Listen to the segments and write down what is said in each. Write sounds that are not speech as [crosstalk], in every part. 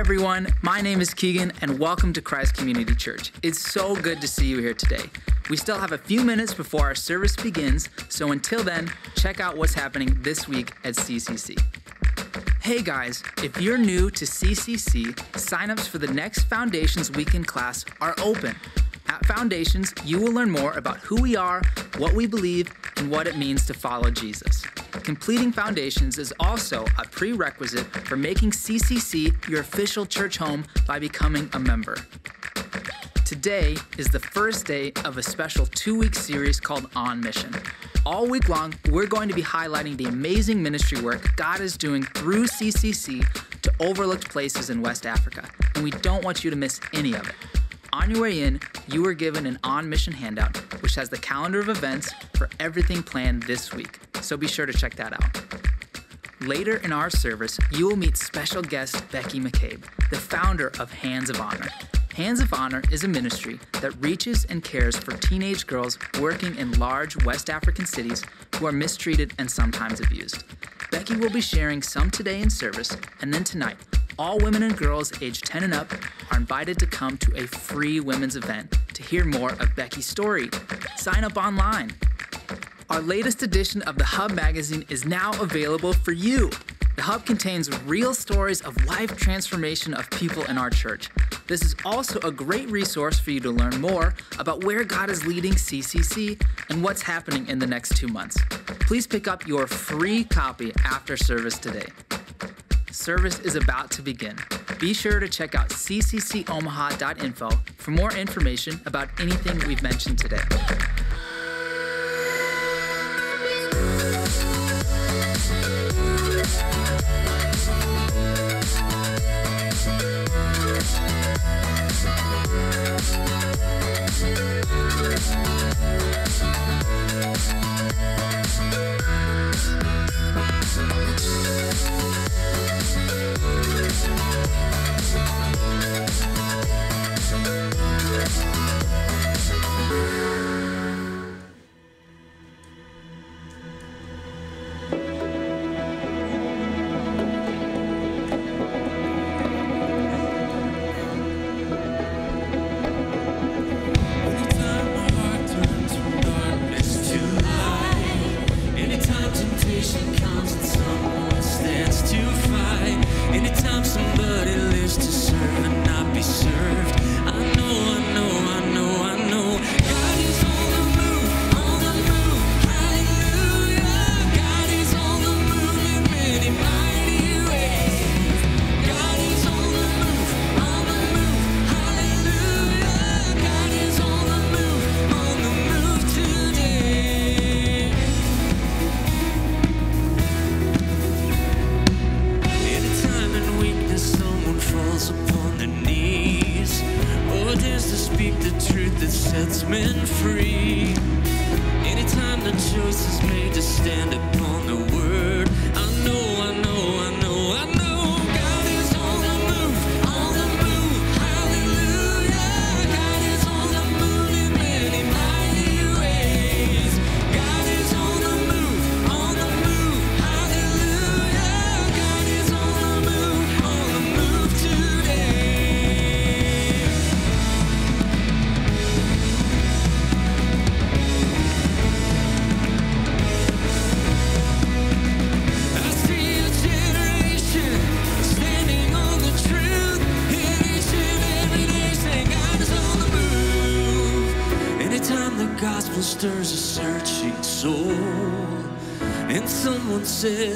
everyone, my name is Keegan, and welcome to Christ Community Church. It's so good to see you here today. We still have a few minutes before our service begins, so until then, check out what's happening this week at CCC. Hey guys, if you're new to CCC, signups for the next Foundations Weekend class are open. At Foundations, you will learn more about who we are, what we believe, and what it means to follow Jesus. Completing Foundations is also a prerequisite for making CCC your official church home by becoming a member. Today is the first day of a special two week series called On Mission. All week long, we're going to be highlighting the amazing ministry work God is doing through CCC to overlooked places in West Africa, and we don't want you to miss any of it. On your way in, you were given an On Mission handout, which has the calendar of events for everything planned this week, so be sure to check that out. Later in our service, you will meet special guest Becky McCabe, the founder of Hands of Honor. Hands of Honor is a ministry that reaches and cares for teenage girls working in large West African cities who are mistreated and sometimes abused. Becky will be sharing some today in service, and then tonight, all women and girls aged 10 and up are invited to come to a free women's event to hear more of Becky's story. Sign up online. Our latest edition of the Hub magazine is now available for you. The Hub contains real stories of life transformation of people in our church. This is also a great resource for you to learn more about where God is leading CCC and what's happening in the next two months. Please pick up your free copy after service today service is about to begin. Be sure to check out cccomaha.info for more information about anything we've mentioned today.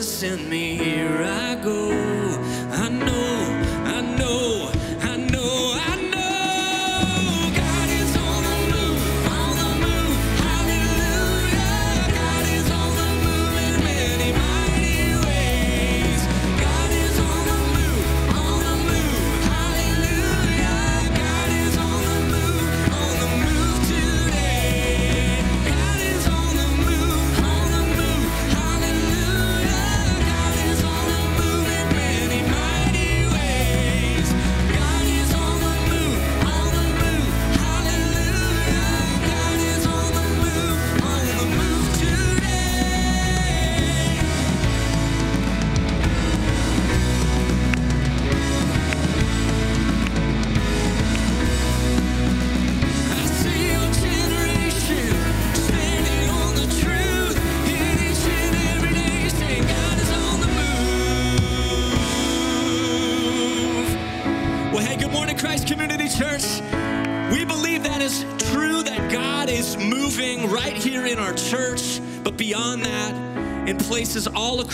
Send me, here I go. I know.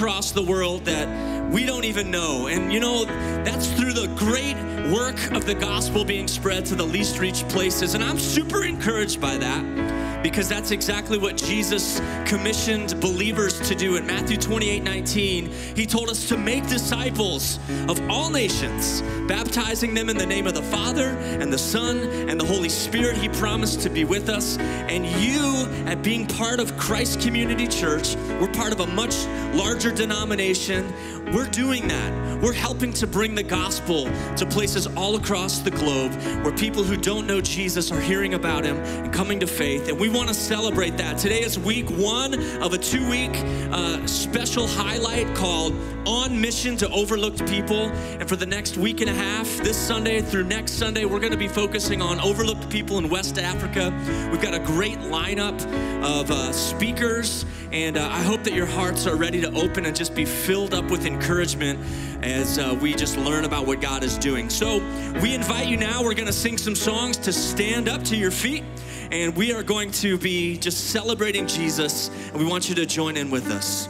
Across the world that we don't even know. And you know, that's through the great work of the gospel being spread to the least reached places. And I'm super encouraged by that because that's exactly what Jesus commissioned believers to do in Matthew 28 19. He told us to make disciples of all nations, baptizing them in the name of the Father and the Son and the Holy Spirit. He promised to be with us. And you, at being part of Christ Community Church, we're part of a much larger denomination. We're doing that. We're helping to bring the gospel to places all across the globe where people who don't know Jesus are hearing about him and coming to faith. And we want to celebrate that. Today is week one of a two week uh, special highlight called On Mission to Overlooked People. And for the next week and a half, this Sunday through next Sunday, we're going to be focusing on overlooked people in West Africa. We've got a great lineup of uh, speakers, and uh, I hope that your hearts are ready to open and just be filled up with encouragement as uh, we just learn about what God is doing. So we invite you now, we're going to sing some songs to stand up to your feet and we are going to be just celebrating Jesus, and we want you to join in with us.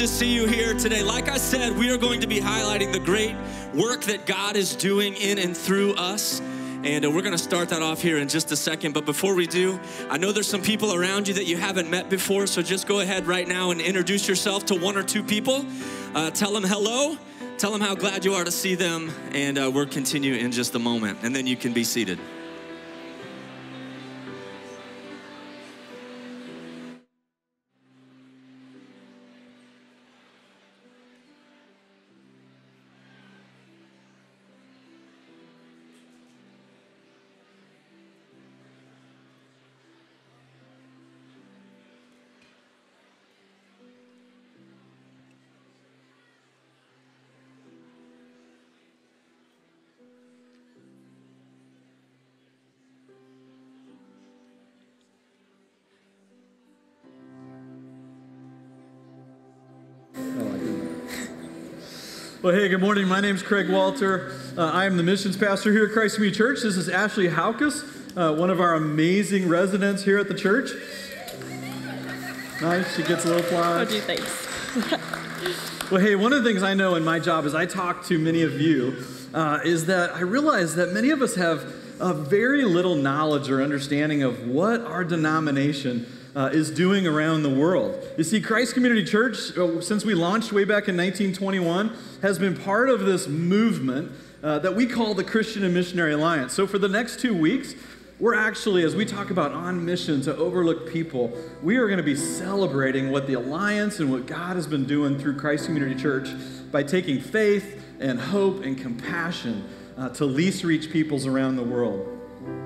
to see you here today. Like I said, we are going to be highlighting the great work that God is doing in and through us. And uh, we're going to start that off here in just a second. But before we do, I know there's some people around you that you haven't met before. So just go ahead right now and introduce yourself to one or two people. Uh, tell them hello. Tell them how glad you are to see them. And uh, we'll continue in just a moment. And then you can be seated. Well, hey, good morning. My name is Craig Walter. Uh, I am the missions pastor here at Christ Community Church. This is Ashley Haukus, uh, one of our amazing residents here at the church. Nice. She gets a little applause. Oh, gee, thanks. [laughs] well, hey, one of the things I know in my job is I talk to many of you uh, is that I realize that many of us have a very little knowledge or understanding of what our denomination uh, is doing around the world. You see, Christ Community Church, uh, since we launched way back in 1921, has been part of this movement uh, that we call the Christian and Missionary Alliance. So, for the next two weeks, we're actually, as we talk about on mission to overlook people, we are going to be celebrating what the Alliance and what God has been doing through Christ Community Church by taking faith and hope and compassion uh, to least reach peoples around the world.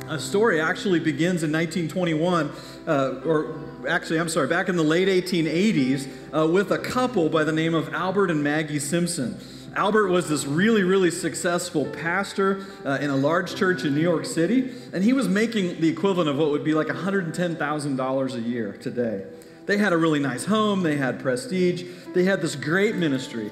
A story actually begins in 1921, uh, or actually, I'm sorry, back in the late 1880s, uh, with a couple by the name of Albert and Maggie Simpson. Albert was this really, really successful pastor uh, in a large church in New York City, and he was making the equivalent of what would be like $110,000 a year today. They had a really nice home, they had prestige, they had this great ministry,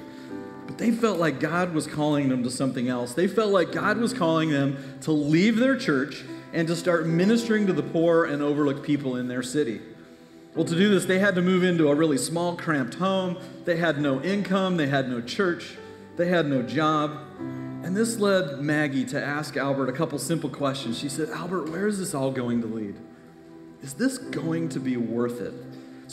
but they felt like God was calling them to something else. They felt like God was calling them to leave their church and to start ministering to the poor and overlooked people in their city. Well, to do this, they had to move into a really small, cramped home. They had no income, they had no church. They had no job. And this led Maggie to ask Albert a couple simple questions. She said, Albert, where is this all going to lead? Is this going to be worth it?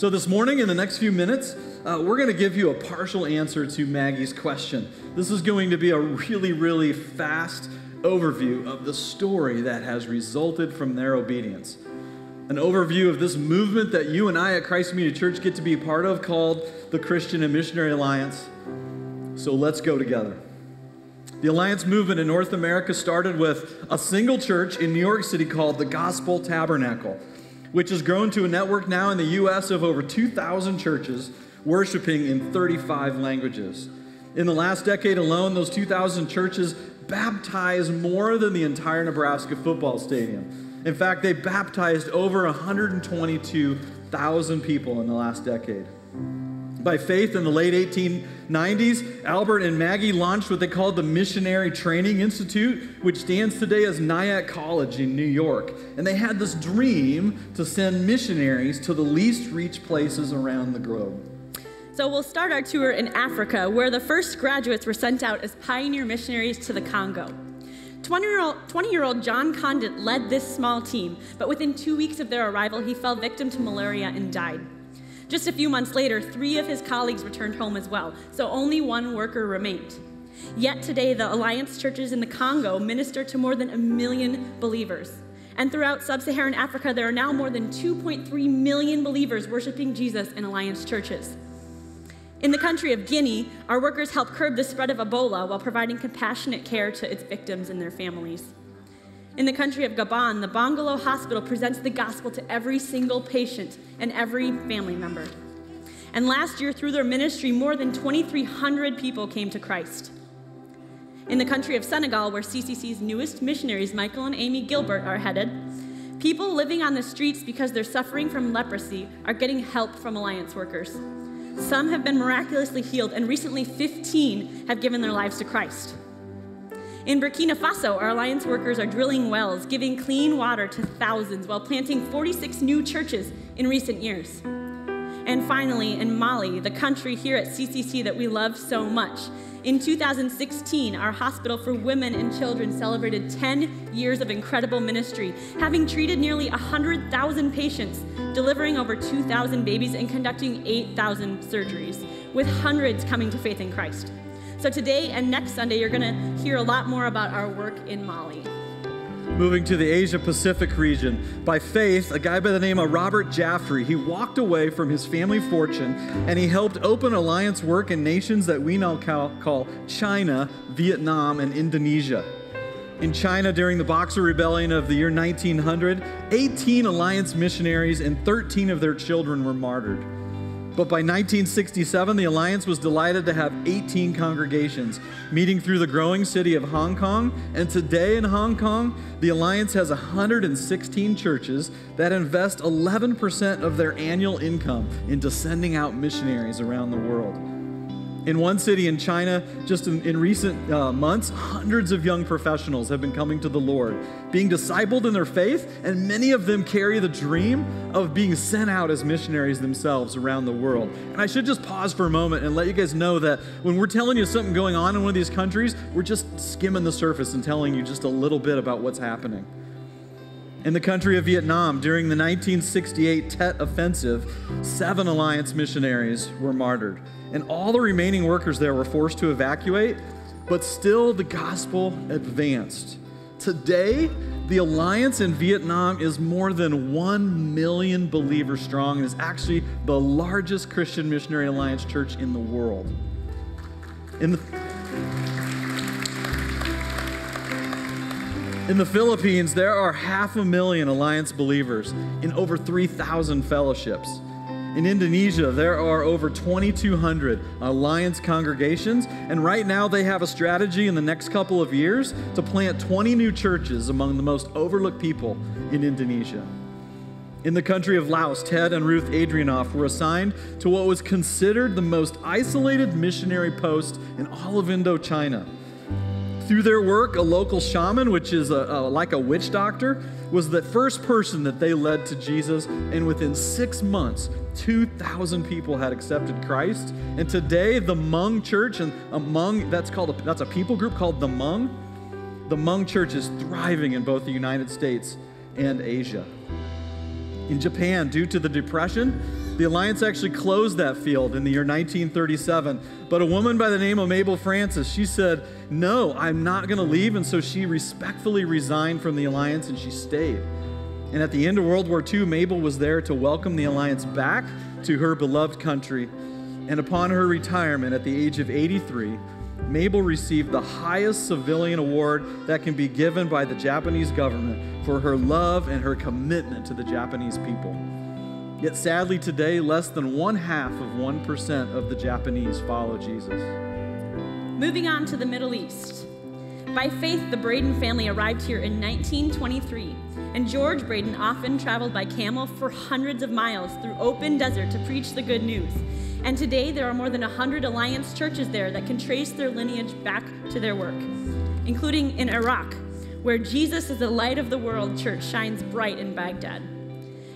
So, this morning, in the next few minutes, uh, we're going to give you a partial answer to Maggie's question. This is going to be a really, really fast overview of the story that has resulted from their obedience. An overview of this movement that you and I at Christ Community Church get to be part of called the Christian and Missionary Alliance. So let's go together. The Alliance movement in North America started with a single church in New York City called the Gospel Tabernacle, which has grown to a network now in the U.S. of over 2,000 churches worshiping in 35 languages. In the last decade alone, those 2,000 churches baptized more than the entire Nebraska football stadium. In fact, they baptized over 122,000 people in the last decade. By faith, in the late 1890s, Albert and Maggie launched what they called the Missionary Training Institute, which stands today as Nyack College in New York. And they had this dream to send missionaries to the least reached places around the globe. So we'll start our tour in Africa, where the first graduates were sent out as pioneer missionaries to the Congo. 20 year, old, 20 year old John Condit led this small team, but within two weeks of their arrival, he fell victim to malaria and died. Just a few months later, three of his colleagues returned home as well, so only one worker remained. Yet today, the Alliance churches in the Congo minister to more than a million believers. And throughout sub Saharan Africa, there are now more than 2.3 million believers worshiping Jesus in Alliance churches. In the country of Guinea, our workers help curb the spread of Ebola while providing compassionate care to its victims and their families. In the country of Gabon, the Bongolo Hospital presents the gospel to every single patient and every family member. And last year, through their ministry, more than 2,300 people came to Christ. In the country of Senegal, where CCC's newest missionaries, Michael and Amy Gilbert, are headed, people living on the streets because they're suffering from leprosy are getting help from Alliance workers. Some have been miraculously healed, and recently 15 have given their lives to Christ. In Burkina Faso, our alliance workers are drilling wells, giving clean water to thousands while planting 46 new churches in recent years. And finally, in Mali, the country here at CCC that we love so much, in 2016, our hospital for women and children celebrated 10 years of incredible ministry, having treated nearly 100,000 patients, delivering over 2,000 babies, and conducting 8,000 surgeries, with hundreds coming to faith in Christ. So today and next Sunday, you're going to hear a lot more about our work in Mali. Moving to the Asia Pacific region. By faith, a guy by the name of Robert Jaffray, he walked away from his family fortune and he helped open alliance work in nations that we now call China, Vietnam, and Indonesia. In China, during the Boxer Rebellion of the year 1900, 18 alliance missionaries and 13 of their children were martyred. But by 1967, the Alliance was delighted to have 18 congregations meeting through the growing city of Hong Kong. And today in Hong Kong, the Alliance has 116 churches that invest 11% of their annual income into sending out missionaries around the world. In one city in China, just in, in recent uh, months, hundreds of young professionals have been coming to the Lord, being discipled in their faith, and many of them carry the dream of being sent out as missionaries themselves around the world. And I should just pause for a moment and let you guys know that when we're telling you something going on in one of these countries, we're just skimming the surface and telling you just a little bit about what's happening. In the country of Vietnam, during the 1968 Tet Offensive, seven Alliance missionaries were martyred, and all the remaining workers there were forced to evacuate, but still the gospel advanced. Today, the Alliance in Vietnam is more than 1 million believers strong and is actually the largest Christian missionary alliance church in the world. In the In the Philippines, there are half a million Alliance believers in over 3,000 fellowships. In Indonesia, there are over 2,200 Alliance congregations, and right now they have a strategy in the next couple of years to plant 20 new churches among the most overlooked people in Indonesia. In the country of Laos, Ted and Ruth Andrianoff were assigned to what was considered the most isolated missionary post in all of Indochina. Through their work, a local shaman, which is a, a, like a witch doctor, was the first person that they led to Jesus. And within six months, 2,000 people had accepted Christ. And today, the Hmong Church, and among that's called a, that's a people group called the Hmong. The Hmong Church is thriving in both the United States and Asia. In Japan, due to the Depression, the Alliance actually closed that field in the year 1937. But a woman by the name of Mabel Francis, she said, No, I'm not going to leave. And so she respectfully resigned from the Alliance and she stayed. And at the end of World War II, Mabel was there to welcome the Alliance back to her beloved country. And upon her retirement at the age of 83, Mabel received the highest civilian award that can be given by the Japanese government for her love and her commitment to the Japanese people. Yet sadly, today, less than one half of 1% of the Japanese follow Jesus. Moving on to the Middle East. By faith, the Braden family arrived here in 1923, and George Braden often traveled by camel for hundreds of miles through open desert to preach the good news. And today, there are more than 100 Alliance churches there that can trace their lineage back to their work, including in Iraq, where Jesus is the light of the world church shines bright in Baghdad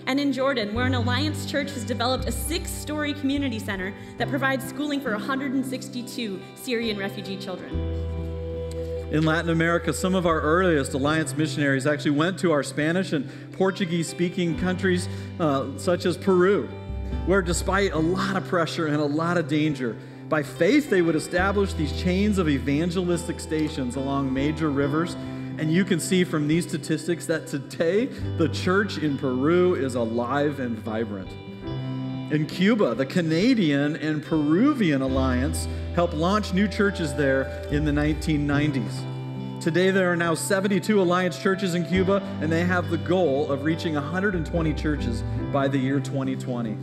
and in Jordan, where an Alliance Church has developed a six story community center that provides schooling for 162 Syrian refugee children. In Latin America, some of our earliest Alliance missionaries actually went to our Spanish and Portuguese speaking countries, uh, such as Peru, where despite a lot of pressure and a lot of danger, by faith they would establish these chains of evangelistic stations along major rivers and you can see from these statistics that today the church in Peru is alive and vibrant. In Cuba, the Canadian and Peruvian Alliance helped launch new churches there in the 1990s. Today, there are now 72 Alliance churches in Cuba, and they have the goal of reaching 120 churches by the year 2020.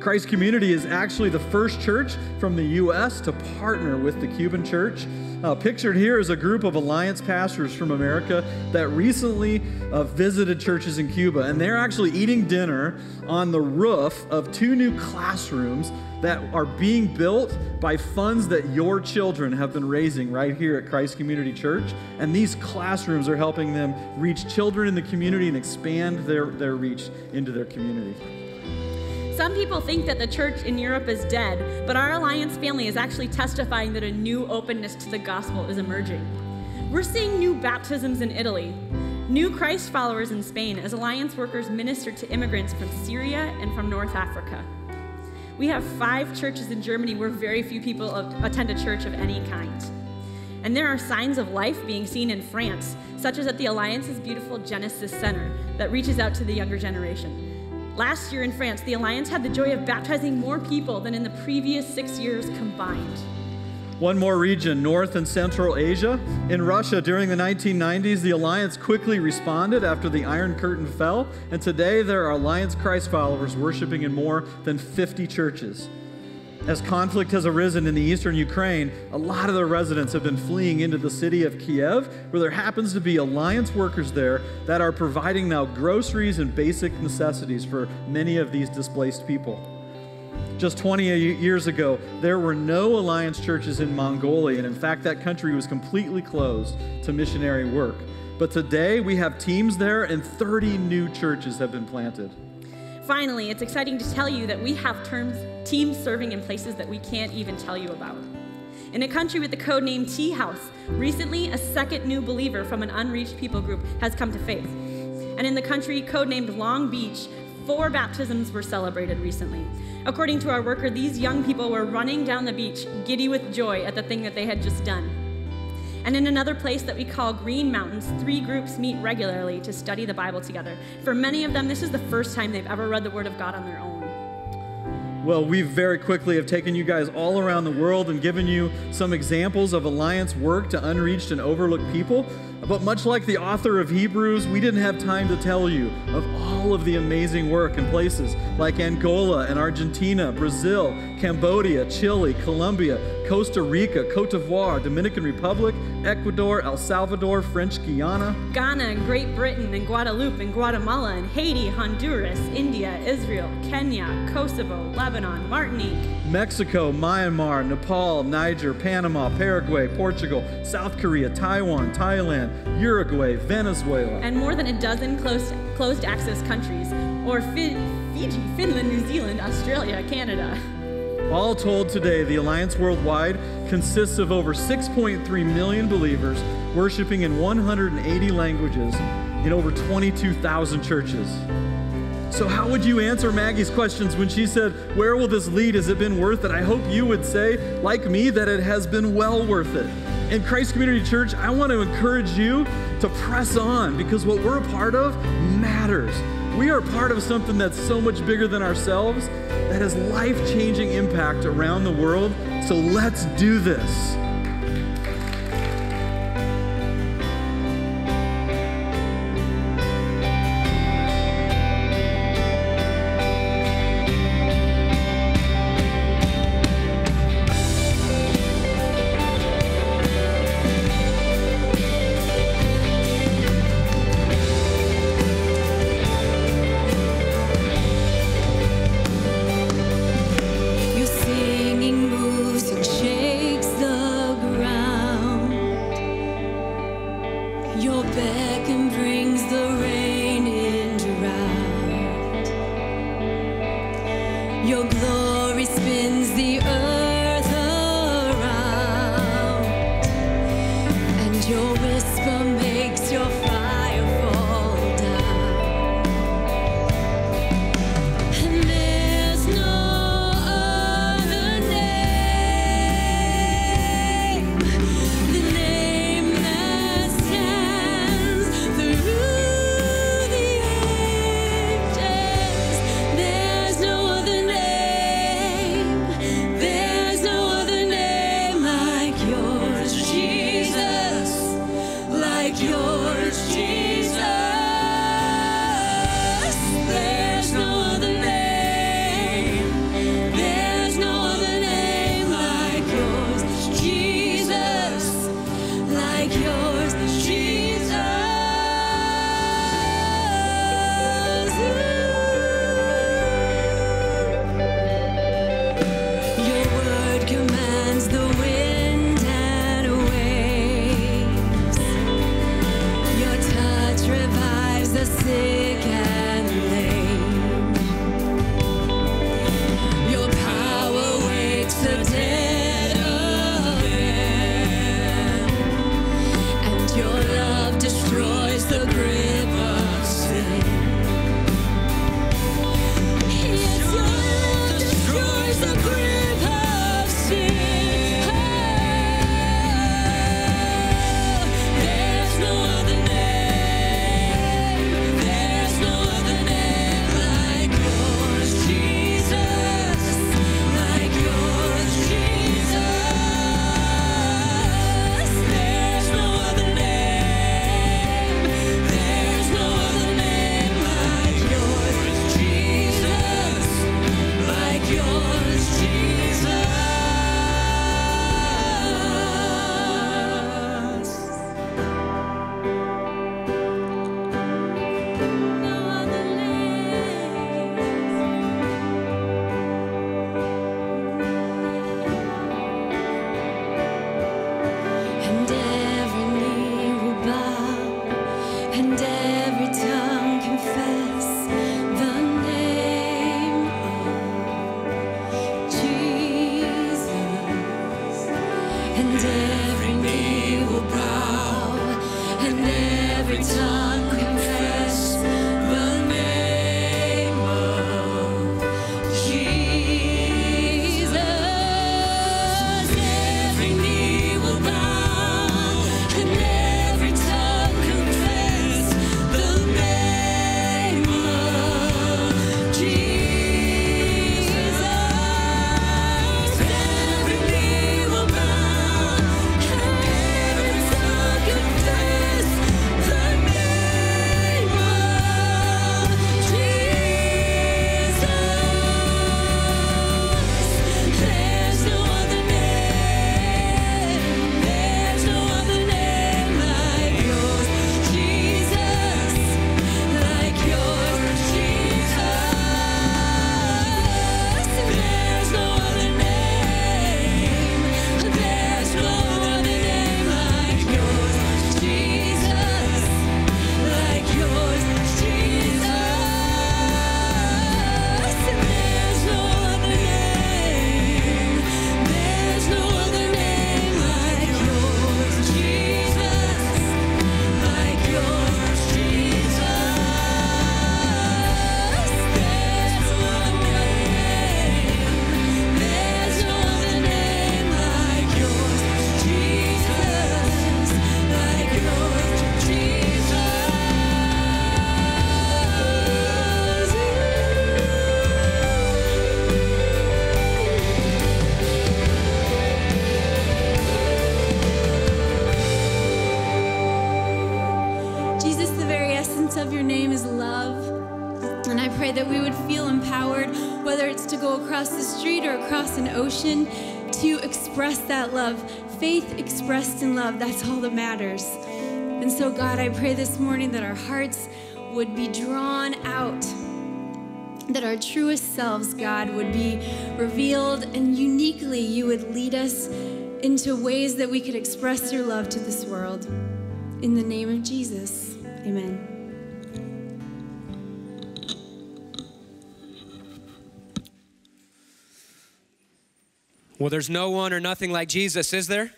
Christ Community is actually the first church from the U.S. to partner with the Cuban church uh, pictured here is a group of Alliance pastors from America that recently uh, visited churches in Cuba, and they're actually eating dinner on the roof of two new classrooms that are being built by funds that your children have been raising right here at Christ Community Church. And these classrooms are helping them reach children in the community and expand their, their reach into their community. Some people think that the church in Europe is dead, but our Alliance family is actually testifying that a new openness to the gospel is emerging. We're seeing new baptisms in Italy, new Christ followers in Spain as Alliance workers minister to immigrants from Syria and from North Africa. We have five churches in Germany where very few people attend a church of any kind. And there are signs of life being seen in France, such as at the Alliance's beautiful Genesis Center that reaches out to the younger generation. Last year in France, the Alliance had the joy of baptizing more people than in the previous six years combined. One more region, North and Central Asia. In Russia during the 1990s, the Alliance quickly responded after the Iron Curtain fell, and today there are Alliance Christ followers worshiping in more than 50 churches. As conflict has arisen in the eastern Ukraine, a lot of the residents have been fleeing into the city of Kiev, where there happens to be alliance workers there that are providing now groceries and basic necessities for many of these displaced people. Just 20 years ago, there were no Alliance churches in Mongolia, and in fact, that country was completely closed to missionary work. But today, we have teams there, and 30 new churches have been planted. Finally, it's exciting to tell you that we have terms, teams serving in places that we can't even tell you about. In a country with the code name Tea House, recently a second new believer from an unreached people group has come to faith. And in the country codenamed Long Beach, four baptisms were celebrated recently. According to our worker, these young people were running down the beach, giddy with joy at the thing that they had just done. And in another place that we call Green Mountains, three groups meet regularly to study the Bible together. For many of them, this is the first time they've ever read the Word of God on their own. Well, we very quickly have taken you guys all around the world and given you some examples of Alliance work to unreached and overlooked people. But much like the author of Hebrews, we didn't have time to tell you of all of the amazing work in places like Angola and Argentina, Brazil, Cambodia, Chile, Colombia, Costa Rica, Cote d'Ivoire, Dominican Republic, Ecuador, El Salvador, French Guiana, Ghana, Great Britain, and Guadeloupe, and Guatemala, and Haiti, Honduras, India, Israel, Kenya, Kosovo, Lebanon, Martinique, Mexico, Myanmar, Nepal, Niger, Panama, Paraguay, Portugal, South Korea, Taiwan, Thailand, Uruguay, Venezuela. and more than a dozen closed, closed access countries, or Fi- Fiji, Finland, New Zealand, Australia, Canada. All told today, the Alliance Worldwide consists of over 6.3 million believers worshiping in 180 languages in over 22,000 churches. So, how would you answer Maggie's questions when she said, Where will this lead? Has it been worth it? I hope you would say, like me, that it has been well worth it. In Christ Community Church, I want to encourage you to press on because what we're a part of matters. We are part of something that's so much bigger than ourselves that has life changing impact around the world. So, let's do this. Expressed in love, that's all that matters. And so, God, I pray this morning that our hearts would be drawn out, that our truest selves, God, would be revealed, and uniquely you would lead us into ways that we could express your love to this world. In the name of Jesus, amen. Well, there's no one or nothing like Jesus, is there?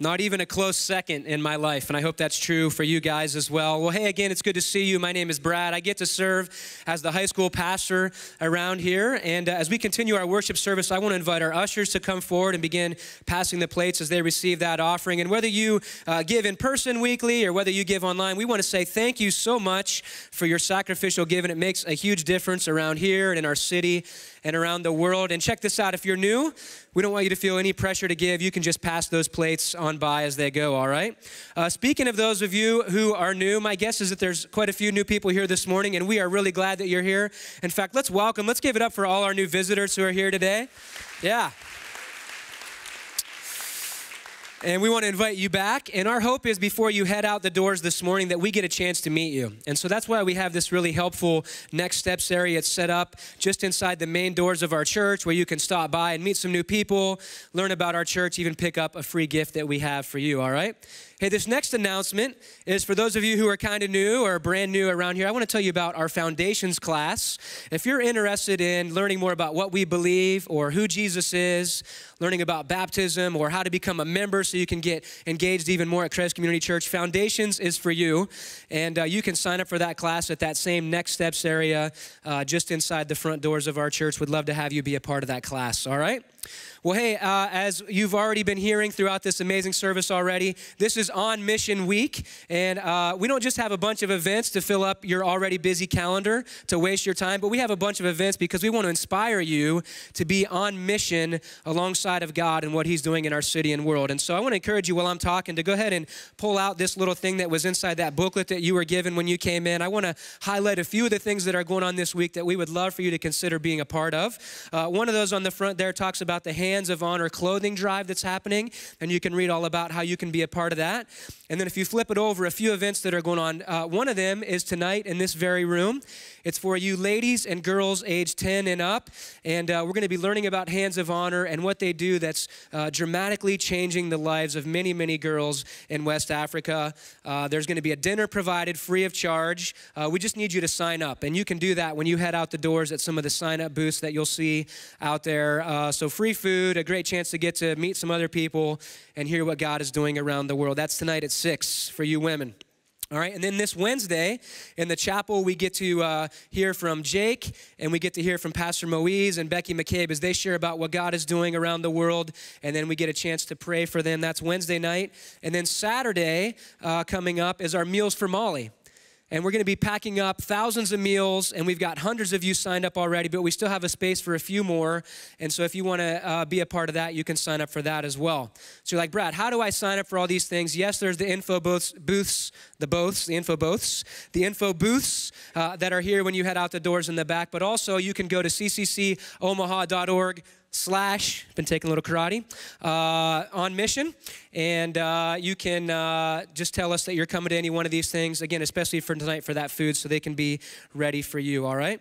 Not even a close second in my life, and I hope that's true for you guys as well. Well, hey, again, it's good to see you. My name is Brad. I get to serve as the high school pastor around here, and uh, as we continue our worship service, I want to invite our ushers to come forward and begin passing the plates as they receive that offering. And whether you uh, give in person weekly or whether you give online, we want to say thank you so much for your sacrificial giving. It makes a huge difference around here and in our city and around the world. And check this out if you're new, we don't want you to feel any pressure to give. You can just pass those plates on by as they go, all right? Uh, speaking of those of you who are new, my guess is that there's quite a few new people here this morning, and we are really glad that you're here. In fact, let's welcome, let's give it up for all our new visitors who are here today. Yeah. And we want to invite you back. And our hope is before you head out the doors this morning that we get a chance to meet you. And so that's why we have this really helpful next steps area. Set up just inside the main doors of our church where you can stop by and meet some new people, learn about our church, even pick up a free gift that we have for you, all right? Hey, this next announcement is for those of you who are kind of new or brand new around here. I want to tell you about our foundations class. If you're interested in learning more about what we believe or who Jesus is, learning about baptism or how to become a member so you can get engaged even more at Christ Community Church, Foundations is for you. And uh, you can sign up for that class at that same Next Steps area uh, just inside the front doors of our church. We'd love to have you be a part of that class, all right? Well, hey, uh, as you've already been hearing throughout this amazing service already, this is on mission week. And uh, we don't just have a bunch of events to fill up your already busy calendar to waste your time, but we have a bunch of events because we want to inspire you to be on mission alongside of God and what He's doing in our city and world. And so I want to encourage you while I'm talking to go ahead and pull out this little thing that was inside that booklet that you were given when you came in. I want to highlight a few of the things that are going on this week that we would love for you to consider being a part of. Uh, one of those on the front there talks about the Hands of Honor clothing drive that's happening, and you can read all about how you can be a part of that. And then if you flip it over, a few events that are going on. Uh, one of them is tonight in this very room. It's for you ladies and girls age 10 and up, and uh, we're going to be learning about Hands of Honor and what they do that's uh, dramatically changing the lives of many, many girls in West Africa. Uh, there's going to be a dinner provided free of charge. Uh, we just need you to sign up, and you can do that when you head out the doors at some of the sign up booths that you'll see out there. Uh, so free free food, a great chance to get to meet some other people and hear what God is doing around the world. That's tonight at 6 for you women. All right, and then this Wednesday in the chapel, we get to uh, hear from Jake and we get to hear from Pastor Moise and Becky McCabe as they share about what God is doing around the world. And then we get a chance to pray for them. That's Wednesday night. And then Saturday uh, coming up is our Meals for Molly and we're going to be packing up thousands of meals and we've got hundreds of you signed up already but we still have a space for a few more. And so if you want to uh, be a part of that you can sign up for that as well. So you're like brad how do i sign up for all these things? Yes there's the info booths, booths the booths the info booths the info booths uh, that are here when you head out the doors in the back but also you can go to cccomaha.org slash been taking a little karate uh, on mission. And uh, you can uh, just tell us that you're coming to any one of these things again especially for tonight for that food so they can be ready for you all right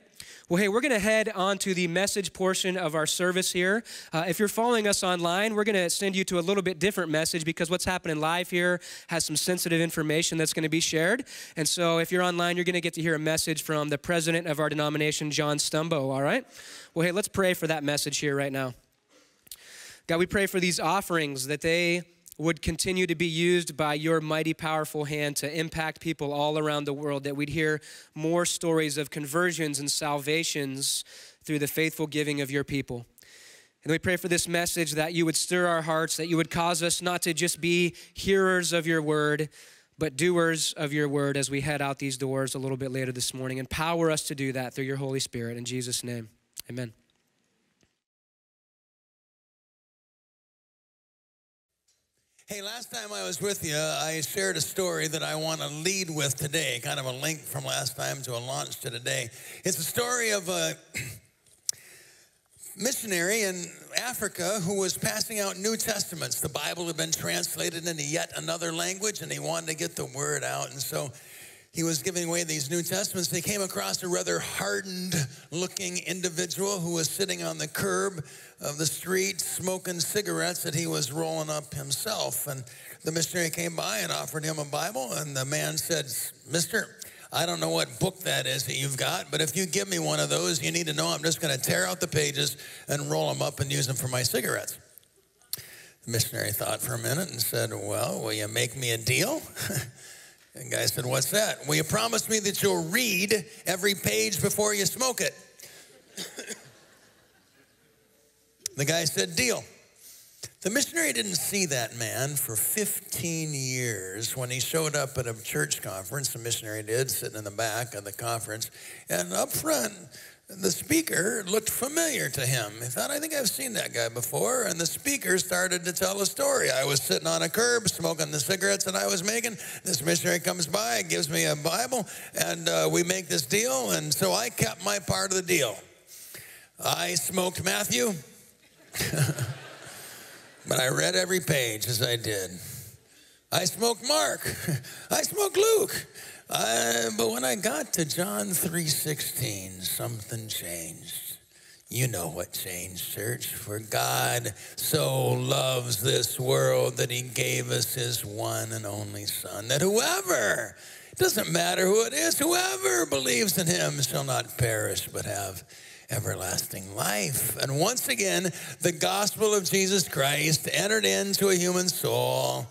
well, hey, we're going to head on to the message portion of our service here. Uh, if you're following us online, we're going to send you to a little bit different message because what's happening live here has some sensitive information that's going to be shared. And so if you're online, you're going to get to hear a message from the president of our denomination, John Stumbo, all right? Well, hey, let's pray for that message here right now. God, we pray for these offerings that they would continue to be used by your mighty, powerful hand to impact people all around the world, that we'd hear more stories of conversions and salvations through the faithful giving of your people. And we pray for this message that you would stir our hearts, that you would cause us not to just be hearers of your word, but doers of your word as we head out these doors a little bit later this morning. Empower us to do that through your Holy Spirit. In Jesus' name, amen. Hey, last time I was with you, I shared a story that I want to lead with today, kind of a link from last time to a launch to today. It's a story of a [clears throat] missionary in Africa who was passing out New Testaments. The Bible had been translated into yet another language, and he wanted to get the word out. And so he was giving away these New Testaments, they came across a rather hardened looking individual who was sitting on the curb of the street smoking cigarettes that he was rolling up himself. And the missionary came by and offered him a Bible, and the man said, Mister, I don't know what book that is that you've got, but if you give me one of those, you need to know I'm just going to tear out the pages and roll them up and use them for my cigarettes. The missionary thought for a minute and said, Well, will you make me a deal? [laughs] And guy said, What's that? Well, you promised me that you'll read every page before you smoke it. [coughs] the guy said, Deal. The missionary didn't see that man for 15 years. When he showed up at a church conference, the missionary did, sitting in the back of the conference, and up front, the speaker looked familiar to him. He thought, I think I've seen that guy before. And the speaker started to tell a story. I was sitting on a curb smoking the cigarettes that I was making. This missionary comes by, gives me a Bible, and uh, we make this deal. And so I kept my part of the deal. I smoked Matthew, [laughs] but I read every page as I did. I smoked Mark. [laughs] I smoked Luke. Uh, but when I got to John 3:16, something changed. You know what changed, church. For God so loves this world that he gave us his one and only son, that whoever, it doesn't matter who it is, whoever believes in him shall not perish but have everlasting life. And once again, the gospel of Jesus Christ entered into a human soul,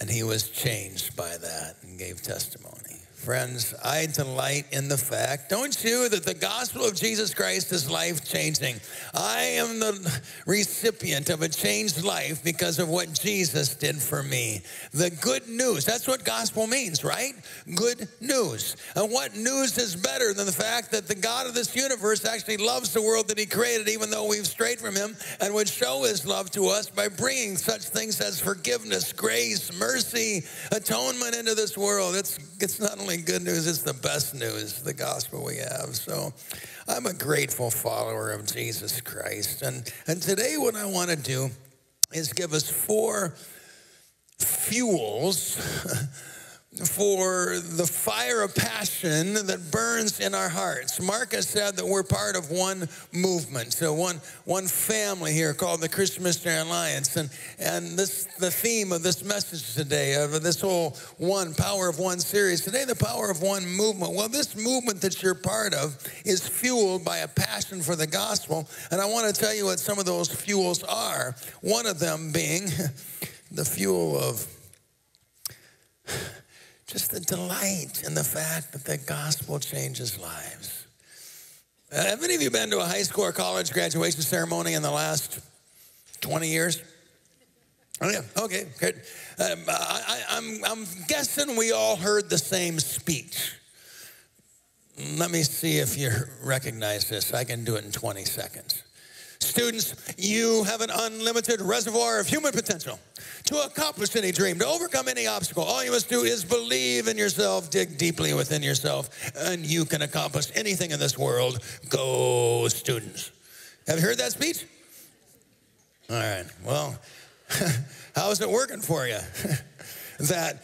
and he was changed by that and gave testimony. Friends, I delight in the fact, don't you, that the gospel of Jesus Christ is life changing. I am the recipient of a changed life because of what Jesus did for me. The good news, that's what gospel means, right? Good news. And what news is better than the fact that the God of this universe actually loves the world that he created, even though we've strayed from him, and would show his love to us by bringing such things as forgiveness, grace, mercy, atonement into this world? It's, it's not only only good news, it's the best news, the gospel we have. So I'm a grateful follower of Jesus Christ. And, and today, what I want to do is give us four fuels [laughs] for the fire of passion that burns in our hearts. Mark has said that we're part of one movement, so one, one family here called the Christian Missionary Alliance. And, and this the theme of this message today, of this whole one power of one series. Today, the power of one movement. Well, this movement that you're part of is fueled by a passion for the gospel. And I want to tell you what some of those fuels are. One of them being [laughs] the fuel of just the delight in the fact that the gospel changes lives. Uh, have any of you been to a high school or college graduation ceremony in the last 20 years? Oh, yeah. Okay, good. Um, I, I'm, I'm guessing we all heard the same speech. Let me see if you recognize this. I can do it in 20 seconds. Students, you have an unlimited reservoir of human potential to accomplish any dream, to overcome any obstacle. All you must do is believe in yourself, dig deeply within yourself, and you can accomplish anything in this world. Go, students. Have you heard that speech? All right. Well, [laughs] how's it working for you? [laughs] that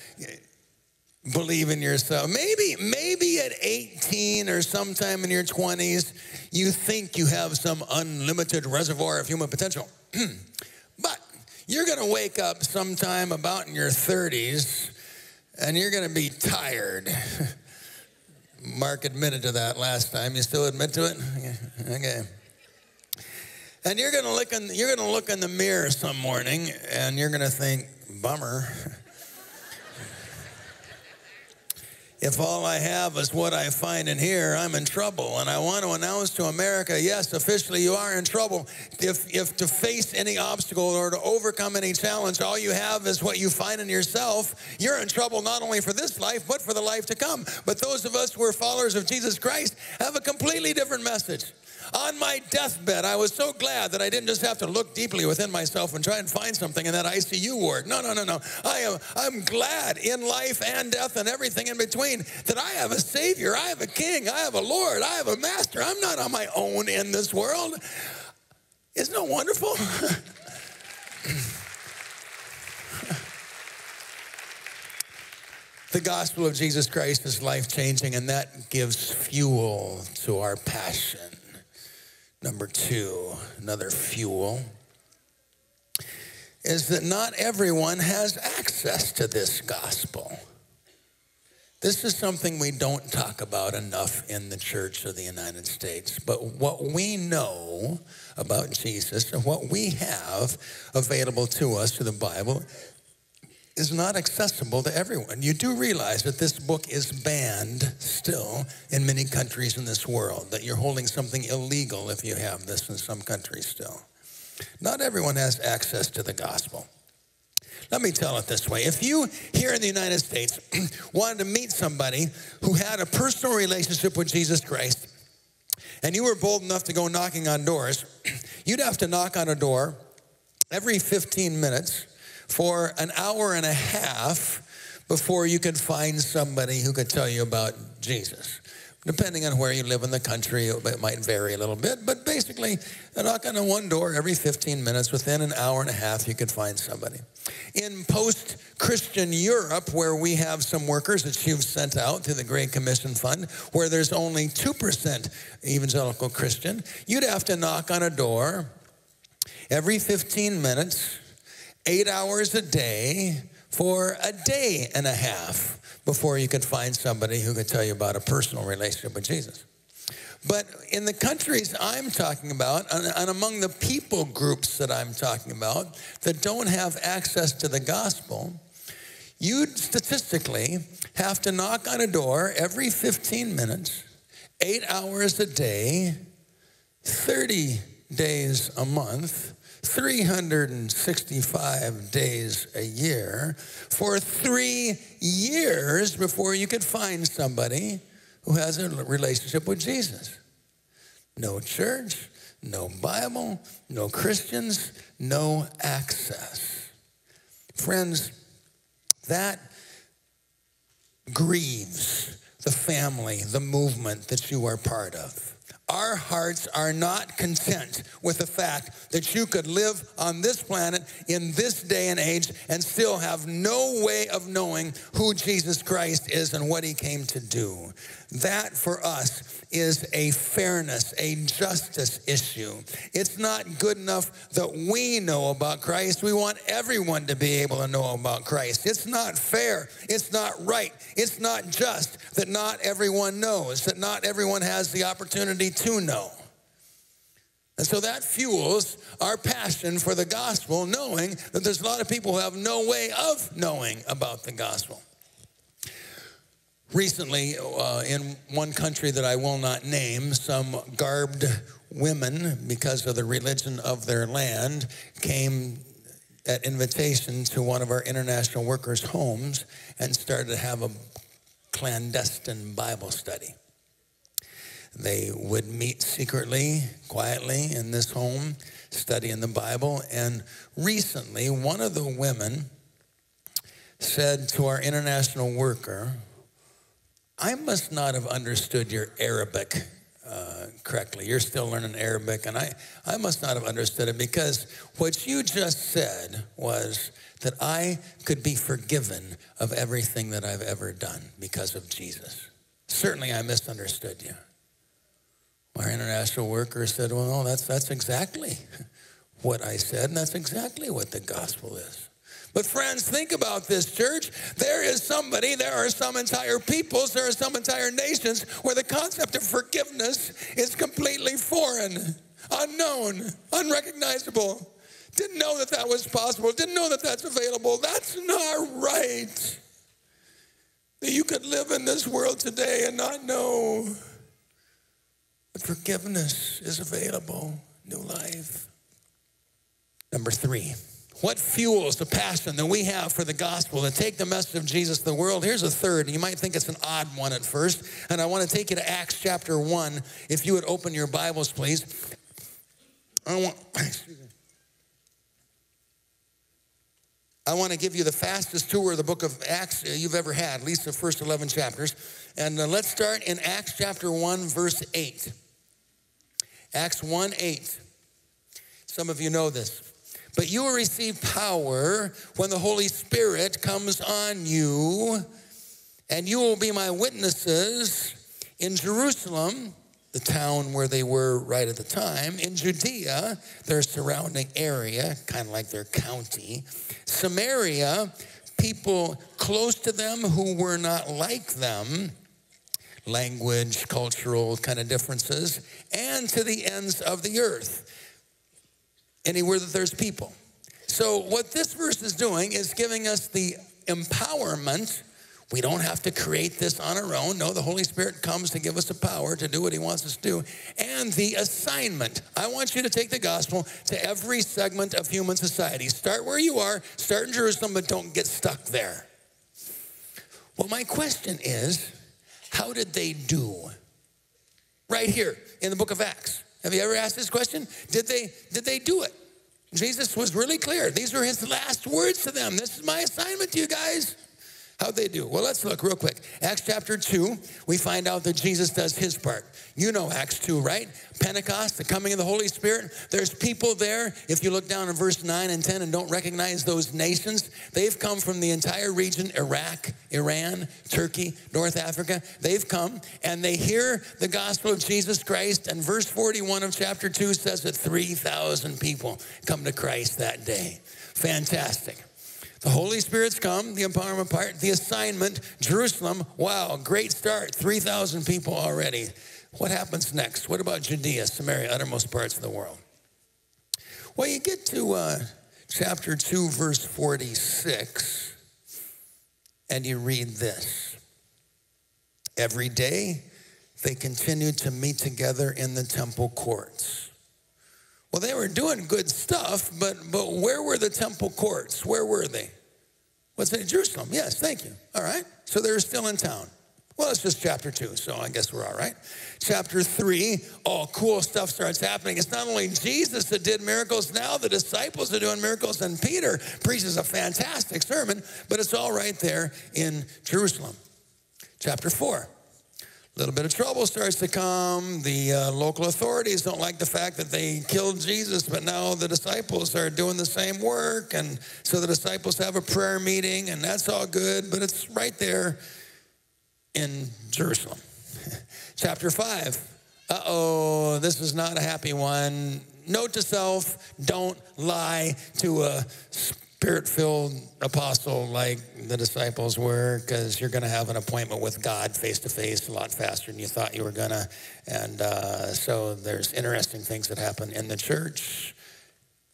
believe in yourself. Maybe, maybe at 18 or sometime in your 20s, you think you have some unlimited reservoir of human potential. [clears throat] but you're going to wake up sometime about in your 30s and you're going to be tired. [laughs] Mark admitted to that last time. You still admit to it? Okay. And you're going to look in you're going to look in the mirror some morning and you're going to think, "Bummer." [laughs] If all I have is what I find in here, I'm in trouble. And I want to announce to America yes, officially, you are in trouble. If, if to face any obstacle or to overcome any challenge, all you have is what you find in yourself, you're in trouble not only for this life, but for the life to come. But those of us who are followers of Jesus Christ have a completely different message. On my deathbed, I was so glad that I didn't just have to look deeply within myself and try and find something in that ICU ward. No, no, no, no. I am I'm glad in life and death and everything in between that I have a Savior, I have a King, I have a Lord, I have a Master. I'm not on my own in this world. Isn't it wonderful? [laughs] the gospel of Jesus Christ is life changing, and that gives fuel to our passion. Number two, another fuel, is that not everyone has access to this gospel. This is something we don't talk about enough in the church of the United States. But what we know about Jesus and what we have available to us through the Bible is not accessible to everyone. You do realize that this book is banned still in many countries in this world, that you're holding something illegal if you have this in some countries still. Not everyone has access to the gospel. Let me tell it this way. If you here in the United States [clears throat] wanted to meet somebody who had a personal relationship with Jesus Christ, and you were bold enough to go knocking on doors, [clears throat] you'd have to knock on a door every 15 minutes for an hour and a half before you could find somebody who could tell you about Jesus. Depending on where you live in the country, it might vary a little bit, but basically, a knock on one door every 15 minutes. Within an hour and a half, you could find somebody. In post Christian Europe, where we have some workers that you've sent out to the Great Commission Fund, where there's only 2% evangelical Christian, you'd have to knock on a door every 15 minutes eight hours a day for a day and a half before you could find somebody who could tell you about a personal relationship with Jesus. But in the countries I'm talking about, and, among the people groups that I'm talking about that don't have access to the gospel, you'd statistically have to knock on a door every 15 minutes, eight hours a day, 30 days a month 365 days a year for three years before you could find somebody who has a relationship with Jesus. No church, no Bible, no Christians, no access. Friends, that grieves the family, the movement that you are part of. Our hearts are not content with the fact that you could live on this planet in this day and age and still have no way of knowing who Jesus Christ is and what he came to do. That for us is a fairness, a justice issue. It's not good enough that we know about Christ. We want everyone to be able to know about Christ. It's not fair. It's not right. It's not just that not everyone knows, that not everyone has the opportunity to know. And so that fuels our passion for the gospel, knowing that there's a lot of people who have no way of knowing about the gospel. Recently, uh, in one country that I will not name, some garbed women, because of the religion of their land, came at invitation to one of our international workers' homes and started to have a clandestine Bible study. They would meet secretly, quietly in this home, studying the Bible. And recently, one of the women said to our international worker, I must not have understood your Arabic uh, correctly. You're still learning Arabic, and I, I must not have understood it because what you just said was that I could be forgiven of everything that I've ever done because of Jesus. Certainly, I misunderstood you. Our international worker said, Well, no, that's, that's exactly what I said, and that's exactly what the gospel is. But friends, think about this church. There is somebody, there are some entire peoples, there are some entire nations where the concept of forgiveness is completely foreign, unknown, unrecognizable. Didn't know that that was possible, didn't know that that's available. That's not right. That you could live in this world today and not know that forgiveness is available, new life. Number three. What fuels the passion that we have for the gospel to take the message of Jesus to the world? Here's a third. You might think it's an odd one at first. And I want to take you to Acts chapter 1. If you would open your Bibles, please. I want, [coughs] I want to give you the fastest tour of the book of Acts you've ever had, at least the first 11 chapters. And uh, let's start in Acts chapter 1, verse 8. Acts 1 8. Some of you know this. But you will receive power when the Holy Spirit comes on you, and you will be my witnesses in Jerusalem, the town where they were right at the time, in Judea, their surrounding area, kind of like their county, Samaria, people close to them who were not like them language, cultural kind of differences, and to the ends of the earth anywhere that there's people. So, what this verse is doing is giving us the empowerment. We don't have to create this on our own. No, the Holy Spirit comes to give us the power to do what He wants us to do. And the assignment. I want you to take the gospel to every segment of human society. Start where you are, start in Jerusalem, but don't get stuck there. Well, my question is how did they do? Right here in the book of Acts. Have you ever asked this question? Did they, did they do it? Jesus was really clear. These were his last words to them. This is my assignment to you guys. How'd they do? Well, let's look real quick. Acts chapter 2, we find out that Jesus does his part. You know Acts 2, right? Pentecost, the coming of the Holy Spirit. There's people there. If you look down in verse 9 and 10 and don't recognize those nations, they've come from the entire region Iraq, Iran, Turkey, North Africa. They've come and they hear the gospel of Jesus Christ. And verse 41 of chapter 2 says that 3,000 people come to Christ that day. Fantastic. The Holy Spirit's come, the empowerment part, the assignment, Jerusalem. Wow, great start. 3,000 people already. What happens next? What about Judea, Samaria, uttermost parts of the world? Well, you get to uh, chapter 2, verse 46, and you read this. Every day they continued to meet together in the temple courts. Well, they were doing good stuff, but, but where were the temple courts? Where were they? What's it? Jerusalem. Yes, thank you. All right. So they're still in town. Well, it's just chapter two, so I guess we're all right. Chapter three, all cool stuff starts happening. It's not only Jesus that did miracles, now the disciples are doing miracles, and Peter preaches a fantastic sermon, but it's all right there in Jerusalem. Chapter four, A little bit of trouble starts to come. The uh, local authorities don't like the fact that they killed Jesus, but now the disciples are doing the same work. And so the disciples have a prayer meeting, and that's all good, but it's right there in Jerusalem. [laughs] Chapter 5. Uh oh, this is not a happy one. Note to self don't lie to a spirit filled apostle like the disciples were, because you're going to have an appointment with God face to face a lot faster than you thought you were going to. And uh, so there's interesting things that happen in the church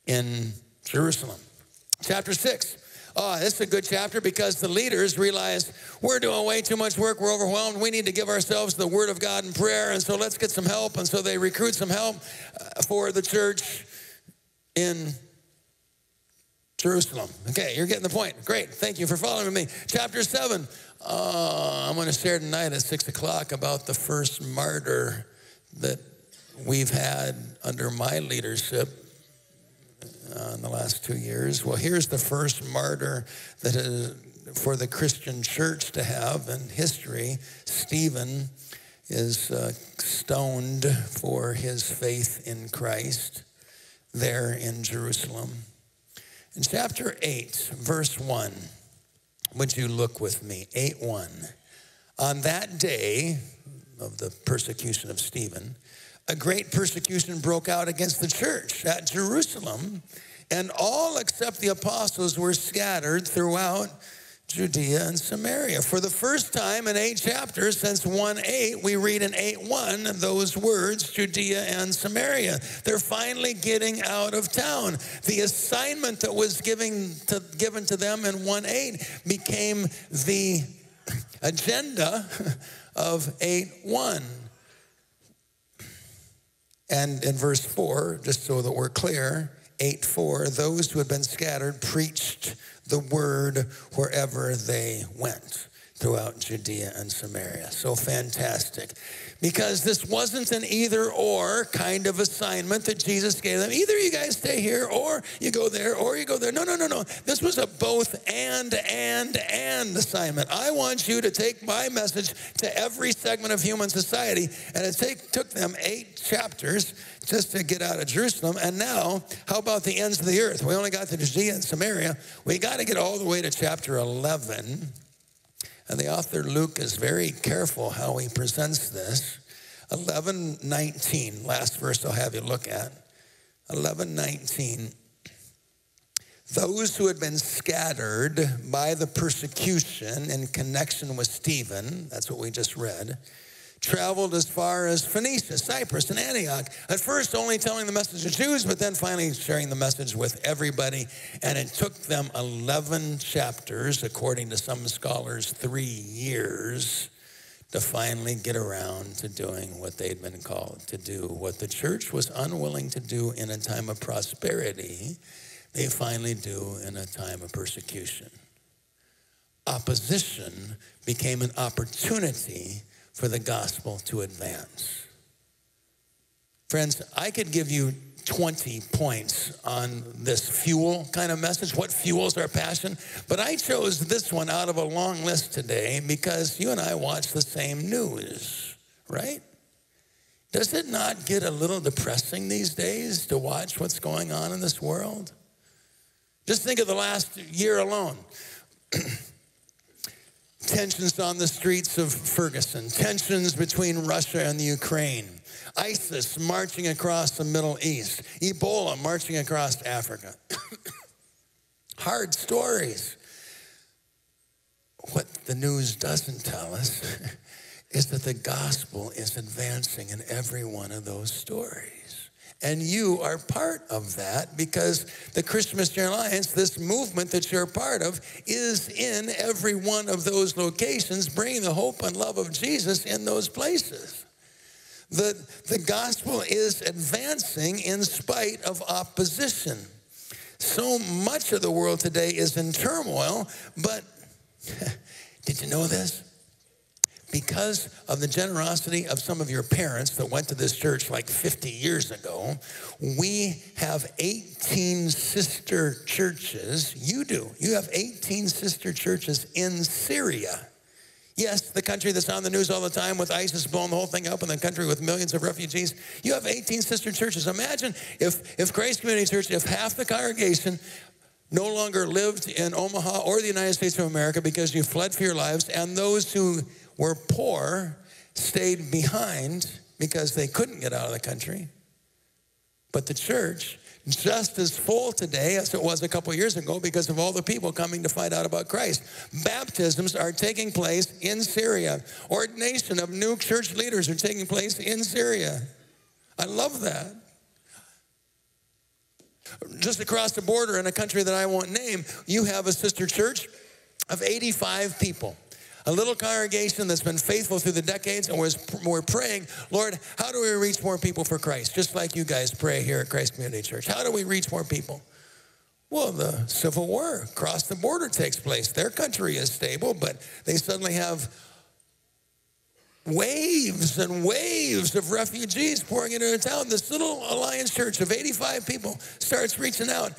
in Jerusalem. Chapter 6. Oh, this is a good chapter because the leaders realize we're doing way too much work. We're overwhelmed. We need to give ourselves the word of God in prayer. And so let's get some help. And so they recruit some help uh, for the church in Jerusalem. Okay, you're getting the point. Great. Thank you for following me. Chapter 7. Uh, I'm going to share tonight at 6 o'clock about the first martyr that we've had under my leadership uh, in the last two years. Well, here's the first martyr that is for the Christian church to have in history. Stephen is uh, stoned for his faith in Christ there in Jerusalem. In chapter 8, verse 1, would you look with me? 8 1. On that day of the persecution of Stephen, a great persecution broke out against the church at Jerusalem, and all except the apostles were scattered throughout Judea and Samaria. For the first time in eight chapters since 1 8, we read in 8 1 those words, Judea and Samaria. They're finally getting out of town. The assignment that was giving to, given to them in 1 8 became the agenda of 8 1. And in verse 4, just so that we're clear, 8 4, those who had been scattered preached the word wherever they went throughout Judea and Samaria. So fantastic. Because this wasn't an either or kind of assignment that Jesus gave them. Either you guys stay here or you go there or you go there. No, no, no, no. This was a both and, and, and assignment. I want you to take my message to every segment of human society. And it take, took them eight chapters just to get out of Jerusalem. And now, how about the ends of the earth? We only got to Judea and Samaria. We got to get all the way to chapter 11. And the author Luke is very careful how he presents this. 11:19, last verse I'll have you look at. 11:19. Those who had been scattered by the persecution in connection with Stephen, that's what we just read, traveled as far as Phoenicia, Cyprus, and Antioch. At first, only telling the message to Jews, but then finally sharing the message with everybody. And it took them 11 chapters, according to some scholars, three years to finally get around to doing what they'd been called to do. What the church was unwilling to do in a time of prosperity, they finally do in a time of persecution. Opposition became an opportunity for the gospel to advance. Friends, I could give you 20 points on this fuel kind of message, what fuels our passion, but I chose this one out of a long list today because you and I watch the same news, right? Does it not get a little depressing these days to watch what's going on in this world? Just think of the last year alone. [clears throat] tensions on the streets of Ferguson, tensions between Russia and the Ukraine, ISIS marching across the Middle East, Ebola marching across Africa. [coughs] Hard stories. What the news doesn't tell us [laughs] is that the gospel is advancing in every one of those stories. And you are part of that because the Christian Missionary Alliance, this movement that you're a part of, is in every one of those locations, bringing the hope and love of Jesus in those places. The, the gospel is advancing in spite of opposition. So much of the world today is in turmoil, but [laughs] did you know this? Because of the generosity of some of your parents that went to this church like 50 years ago, we have 18 sister churches. You do. You have 18 sister churches in Syria. Yes, the country that's on the news all the time with ISIS blowing the whole thing up and the country with millions of refugees. You have 18 sister churches. Imagine if, if Grace Community Church, if half the congregation no longer lived in Omaha or the United States of America because you fled for your lives, and those who were poor stayed behind because they couldn't get out of the country. But the church just as full today as it was a couple years ago because of all the people coming to find out about Christ. Baptisms are taking place in Syria. Ordination of new church leaders are taking place in Syria. I love that. Just across the border in a country that I won't name, you have a sister church of 85 people a little congregation that's been faithful through the decades, and we're praying, Lord, how do we reach more people for Christ? Just like you guys pray here at Christ Community Church. How do we reach more people? Well, the Civil War across the border takes place. Their country is stable, but they suddenly have waves and waves of refugees pouring into a town. This little Alliance church of 85 people starts reaching out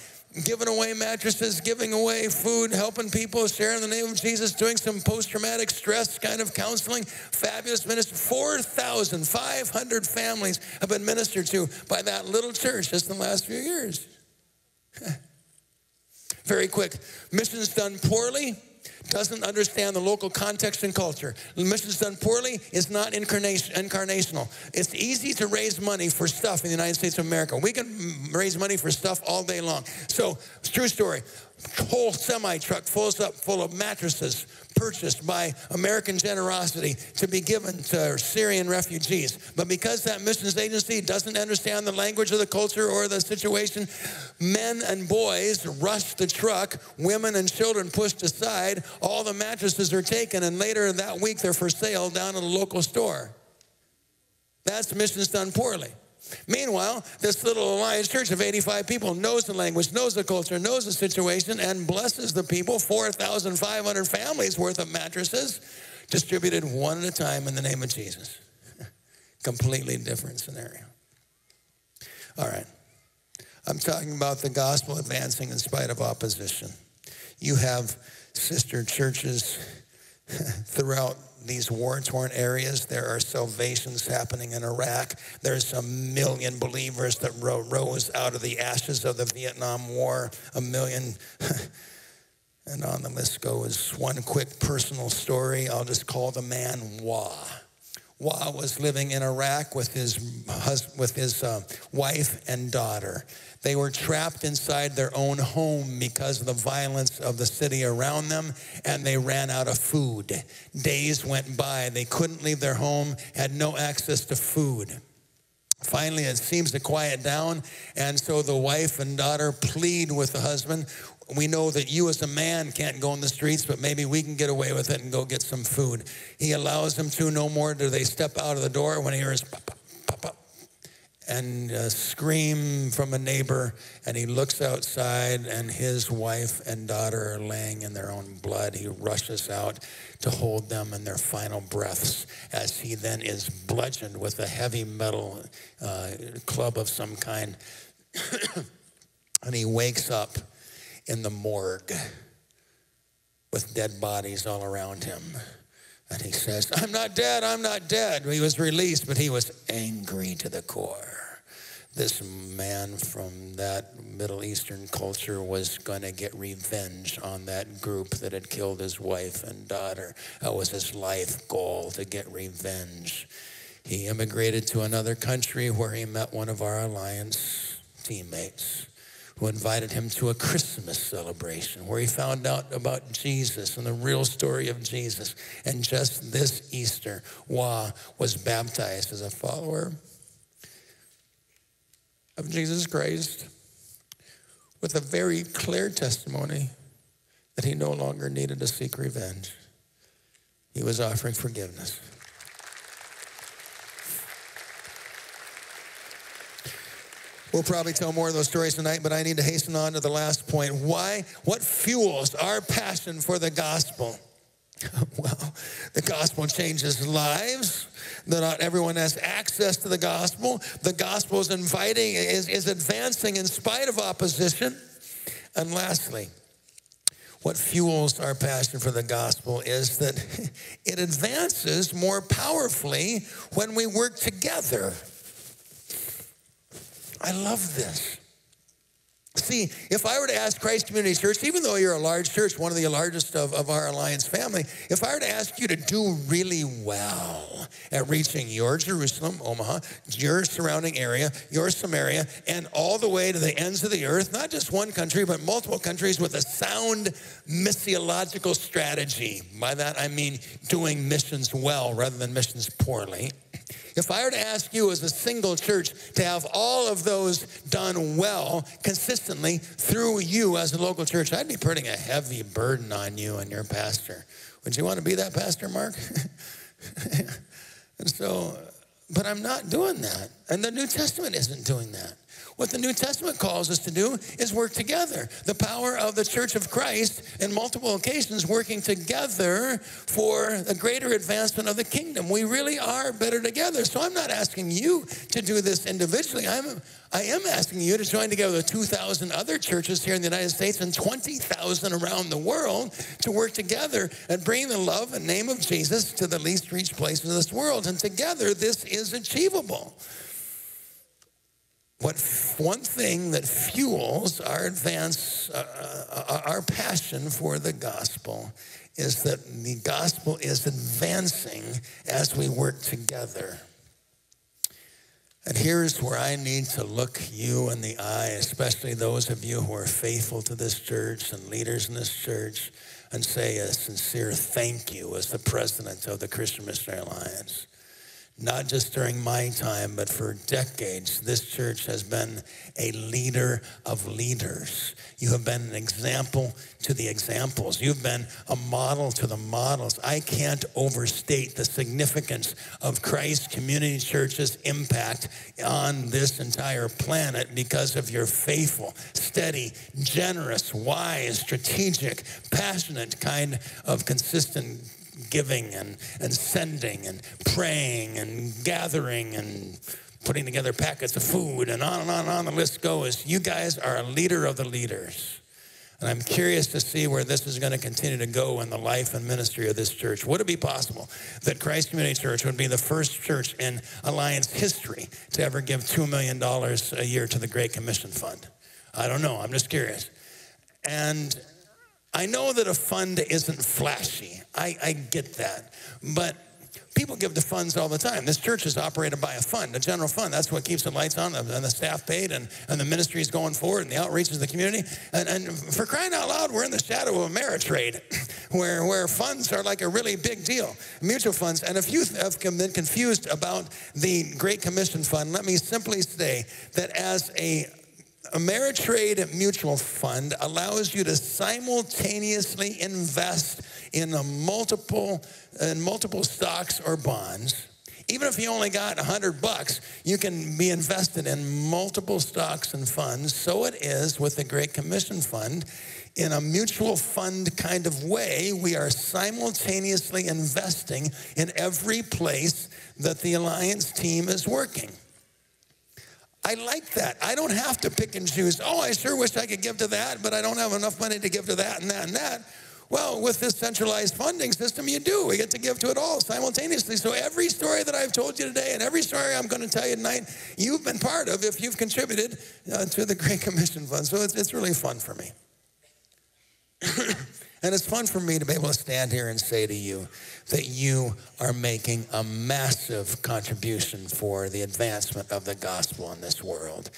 giving away mattresses, giving away food, helping people, sharing the name of Jesus, doing some post traumatic stress kind of counseling. Fabulous ministry. 4,500 families have been ministered to by that little church just in the last few years. [laughs] Very quick. Missions done poorly doesn't understand the local context and culture. Missions done poorly is not incarnational. It's easy to raise money for stuff in the United States of America. We can raise money for stuff all day long. So, true story whole semi truck full up full of mattresses purchased by American generosity to be given to Syrian refugees. But because that missions agency doesn't understand the language of the culture or the situation, men and boys rush the truck, women and children pushed aside, all the mattresses are taken, and later that week they're for sale down in a local store. That's missions done poorly. Meanwhile, this little Alliance church of 85 people knows the language, knows the culture, knows the situation, and blesses the people. 4,500 families worth of mattresses distributed one at a time in the name of Jesus. [laughs] Completely different scenario. All right. I'm talking about the gospel advancing in spite of opposition. You have sister churches [laughs] throughout these war-torn areas. There are salvations happening in Iraq. There's a million believers that rose out of the ashes of the Vietnam War. A million. [laughs] and on the list goes one quick personal story. I'll just call the man Wah. Was living in Iraq with his, husband, with his uh, wife and daughter. They were trapped inside their own home because of the violence of the city around them, and they ran out of food. Days went by. They couldn't leave their home, had no access to food. Finally, it seems to quiet down, and so the wife and daughter plead with the husband. We know that you, as a man, can't go in the streets, but maybe we can get away with it and go get some food. He allows them to. No more do they step out of the door when he hears pop, pop, pop, pop and a scream from a neighbor, and he looks outside, and his wife and daughter are laying in their own blood. He rushes out to hold them in their final breaths as he then is bludgeoned with a heavy metal uh, club of some kind. [coughs] and he wakes up in the morgue with dead bodies all around him. And he says, I'm not dead, I'm not dead. He was released, but he was angry to the core. This man from that Middle Eastern culture was going to get revenge on that group that had killed his wife and daughter. That was his life goal to get revenge. He immigrated to another country where he met one of our alliance teammates who invited him to a Christmas celebration where he found out about Jesus and the real story of Jesus. And just this Easter, Wah was baptized as a follower of Jesus Christ with a very clear testimony that he no longer needed to seek revenge. He was offering forgiveness. We'll probably tell more of those stories tonight, but I need to hasten on to the last point. Why? What fuels our passion for the gospel? [laughs] Well, the gospel changes lives. That not everyone has access to the gospel. The gospel is inviting, is, is advancing in spite of opposition. And lastly, what fuels our passion for the gospel is that [laughs] it advances more powerfully when we work together. I love this. See, if I were to ask Christ Community Church, even though you're a large church, one of the largest of, of our Alliance family, if I were to ask you to do really well at reaching your Jerusalem, Omaha, your surrounding area, your Samaria, and all the way to the ends of the earth, not just one country, but multiple countries with a sound missiological strategy. By that I mean doing missions well rather than missions poorly. If I were to ask you as a single church to have all of those done well consistently through you as a local church, I'd be putting a heavy burden on you and your pastor. Would you want to be that pastor, Mark? [laughs] and so, but I'm not doing that. And the New Testament isn't doing that. What the New Testament calls us to do is work together. The power of the church of Christ in multiple occasions working together for the greater advancement of the kingdom. We really are better together. So I'm not asking you to do this individually. I'm, I am asking you to join together with 2,000 other churches here in the United States and 20,000 around the world to work together and bring the love and name of Jesus to the least reached places of this world. And together, this is achievable what one thing that fuels our advance, uh, uh, our passion for the gospel is that the gospel is advancing as we work together. And here's where I need to look you in the eye, especially those of you who are faithful to this church and leaders in this church, and say a sincere thank you as the president of the Christian Missionary Alliance not just during my time, but for decades, this church has been a leader of leaders. You have been an example to the examples. You've been a model to the models. I can't overstate the significance of Christ Community Church's impact on this entire planet because of your faithful, steady, generous, wise, strategic, passionate kind of consistent giving and, and sending and praying and gathering and putting together packets of food and on and on and on the list goes. You guys are a leader of the leaders. And I'm curious to see where this is going to continue to go in the life and ministry of this church. Would it be possible that Christ Community Church would be the first church in Alliance history to ever give $2 million a year to the Great Commission Fund? I don't know. I'm just curious. And I know that a fund isn't flashy. I, I get that. But people give to funds all the time. This church is operated by a fund, a general fund. That's what keeps the lights on and the staff paid and, and the ministry is going forward and the outreach of the community. And, and for crying out loud, we're in the shadow of Ameritrade [laughs] where, where funds are like a really big deal, mutual funds. And if you have been confused about the Great Commission Fund, let me simply say that as a Ameritrade Mutual Fund allows you to simultaneously invest in multiple in multiple stocks or bonds. Even if you only got 100 bucks, you can be invested in multiple stocks and funds. So it is with the Great Commission Fund. In a mutual fund kind of way, we are simultaneously investing in every place that the Alliance team is working. I like that. I don't have to pick and choose. Oh, I sure wish I could give to that, but I don't have enough money to give to that and that and that. Well, with this centralized funding system, you do. We get to give to it all simultaneously. So every story that I've told you today and every story I'm going to tell you tonight, you've been part of if you've contributed uh, to the Great [laughs] Commission Fund. So it's, it's really fun for me. [coughs] And it's fun for me to be able to stand here and say to you that you are making a massive contribution for the advancement of the gospel in this world.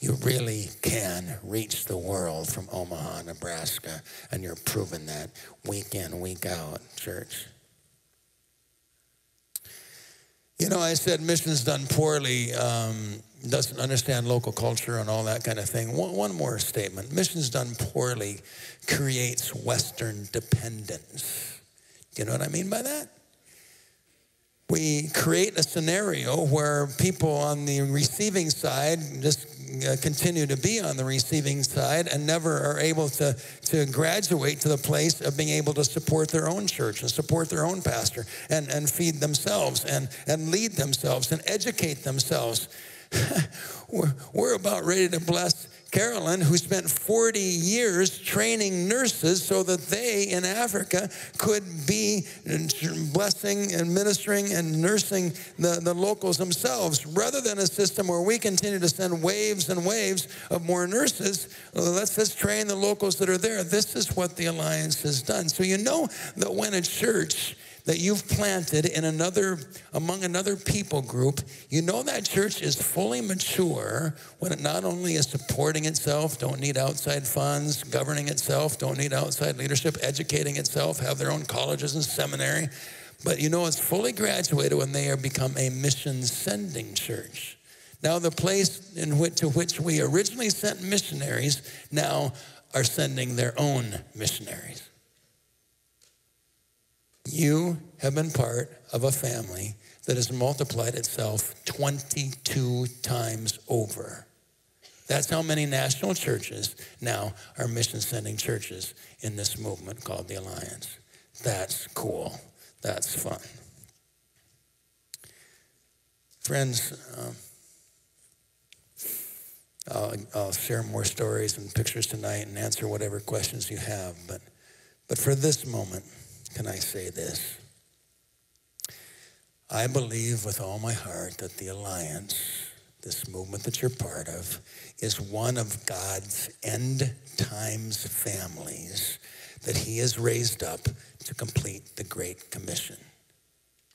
You really can reach the world from Omaha, Nebraska, and you're proving that week in, week out, church. You know, I said missions done poorly um, doesn't understand local culture and all that kind of thing. One, one more statement missions done poorly creates Western dependence. You know what I mean by that? We create a scenario where people on the receiving side just uh, continue to be on the receiving side and never are able to, to graduate to the place of being able to support their own church and support their own pastor and, and feed themselves and, and lead themselves and educate themselves. [laughs] we're, we're about ready to bless Carolyn, who spent 40 years training nurses so that they in Africa could be blessing and ministering and nursing the, the locals themselves, rather than a system where we continue to send waves and waves of more nurses. Let's just train the locals that are there. This is what the Alliance has done. So you know that when a church that you've planted in another among another people group you know that church is fully mature when it not only is supporting itself don't need outside funds governing itself don't need outside leadership educating itself have their own colleges and seminary but you know it's fully graduated when they become a mission sending church. Now the place in which to which we originally sent missionaries now are sending their own missionaries you have been part of a family that has multiplied itself 22 times over. That's how many national churches now are mission sending churches in this movement called the Alliance. That's cool. That's fun. Friends, um, I'll, I'll, share more stories and pictures tonight and answer whatever questions you have. But, but for this moment, can I say this? I believe with all my heart that the Alliance, this movement that you're part of, is one of God's end times families that he has raised up to complete the Great Commission.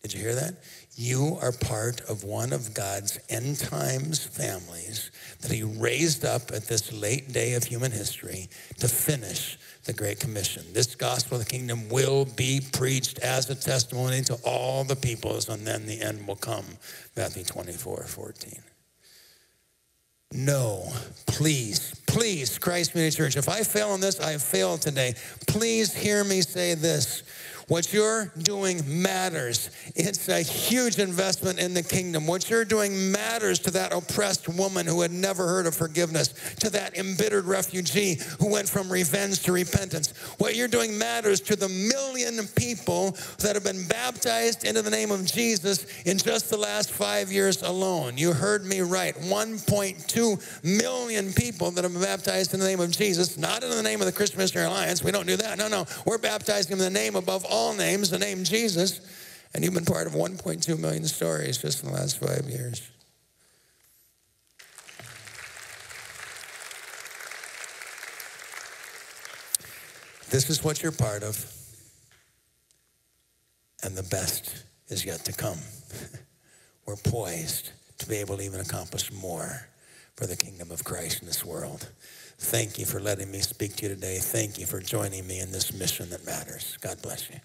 Did you hear that? You are part of one of God's end times families that he raised up at this late day of human history to finish the Great Commission. This gospel of the kingdom will be preached as a testimony to all the peoples, and then the end will come. Matthew 24, 14. No, please, please, Christ Community Church, if I fail in this, I have failed today. Please hear me say this. What you're doing matters. It's a huge investment in the kingdom. What you're doing matters to that oppressed woman who had never heard of forgiveness, to that embittered refugee who went from revenge to repentance. What you're doing matters to the million people that have been baptized into the name of Jesus in just the last five years alone. You heard me right. 1.2 million people that have been baptized in the name of Jesus, not in the name of the Christian Missionary Alliance. We don't do that. No, no. We're baptizing in the name above all all names, the name Jesus, and you've been part of 1.2 million stories just in the last five years. This is what you're part of, and the best is yet to come. [laughs] We're poised to be able to even accomplish more for the kingdom of Christ in this world. Thank you for letting me speak to you today. Thank you for joining me in this mission that matters. God bless you.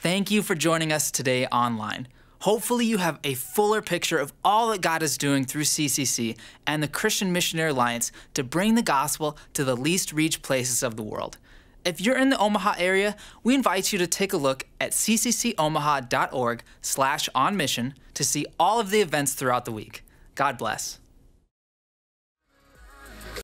Thank you for joining us today online. Hopefully, you have a fuller picture of all that God is doing through CCC and the Christian Missionary Alliance to bring the gospel to the least reached places of the world. If you're in the Omaha area, we invite you to take a look at cccomaha.org slash on mission to see all of the events throughout the week. God bless.